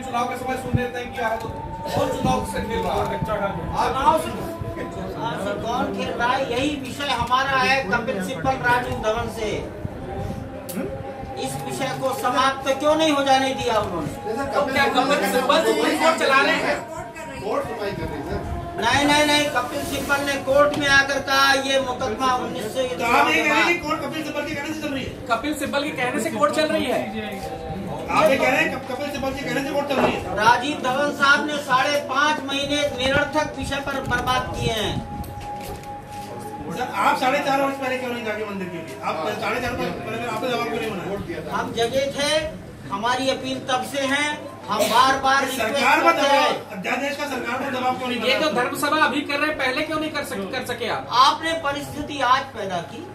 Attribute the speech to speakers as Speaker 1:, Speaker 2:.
Speaker 1: आपने चुनाव के समय शून्य तय किया है तो कौन चुनाव से खेल रहा है?
Speaker 2: चुनाव से हाँ, से कौन खेल रहा है? यही विषय हमारा है कपिल सिब्बल राजीव धवन से। इस विषय को समाप्त तो क्यों नहीं हो जाने दिया उन्होंने?
Speaker 3: तो क्या कपिल सिब्बल सुप्रीम कोर्ट चला रहे हैं?
Speaker 4: कोर्ट सुनवाई कर रही है
Speaker 2: नहीं नहीं नहीं कपिल सिब्बल ने कोर्ट में आकर कहा ये मुकदमा उन्नीस सौ
Speaker 5: तो हैं कपिल सिब्बल के कहने से चल रही है।
Speaker 3: कपिल सिब्बल के कहने से कोर्ट चल रही है?
Speaker 5: आप ये कह रहे हैं कि के
Speaker 2: राजीव धवन साहब ने साढ़े पाँच महीने निरर्थक विषय पर बर्बाद किए हैं।
Speaker 5: सर आप साढ़े चार वर्ष पहले क्यों नहीं जाके मंदिर के लिए? आप साढ़े चार वर्ष पहले आपने जवाब क्यों नहीं बनाया?
Speaker 4: वोट दिया था
Speaker 2: हम जगह थे हमारी अपील तब से है हम बार बार
Speaker 5: सरकार पर दबाव अध्यादेश का सरकार पर दबाव क्यों नहीं
Speaker 3: ये तो
Speaker 5: बनाया?
Speaker 3: धर्म सभा अभी कर रहे हैं पहले क्यों नहीं कर सके कर सके आप?
Speaker 2: आपने परिस्थिति आज पैदा की।